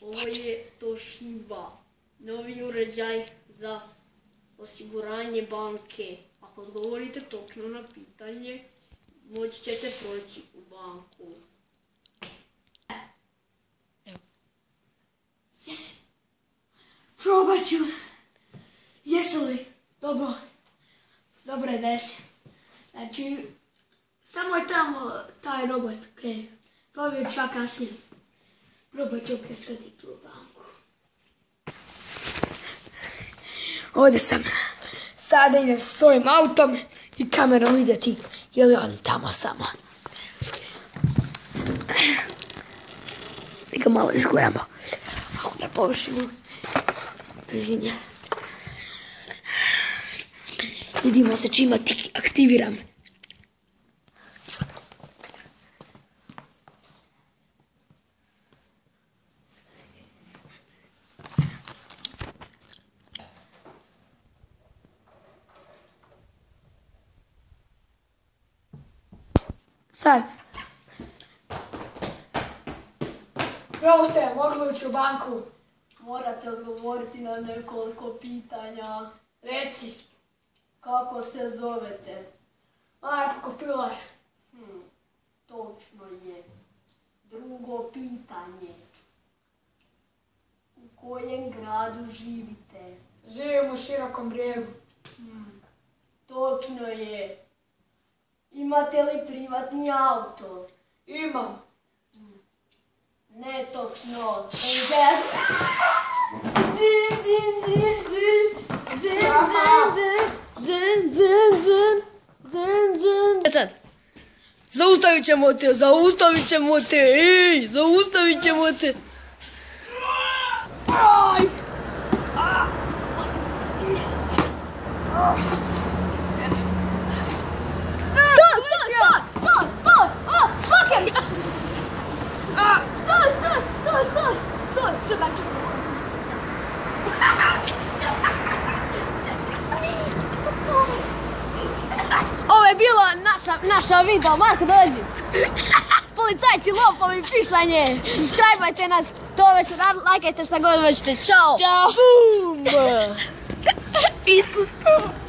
Ovo je Toshiba, novi uređaj za osiguranje banke. Ako odgovorite točno na pitanje, moći ćete proći u banku. Jesi. Probat ću. Jesu li? Dobro. Dobro je desi. Znači, samo je tamo taj robot, okej. Provjerit ću ja kasnije. Probat ću opljačkati tu banku. Ovdje sam. Sada idem sa svojim autom i kamerom vidjeti je li on tamo samo. Neka malo izgledamo. Na površinu. Vidimo se čima ti aktiviram. Sad. Robote, mogu ući u banku? Morate odgovoriti na nekoliko pitanja. Reci. Kako se zovete? Marko Kopilaš. Hm, točno je. Drugo pitanje. U kojem gradu živite? Živim u širokom brijegu. Hm, točno je. Imate li privatni auto? Imam. Netočno. Sad. Zaustavit ćemo te, zaustavit ćemo te, ej, zaustavit ćemo te. Aj! Stoj, naša, naša video, Marko dođi. Policajci, lopovi, pišanje. Subscribeajte nas, to već radite, lajkajte šta god hoćete. Ćao. Ćao. Boom.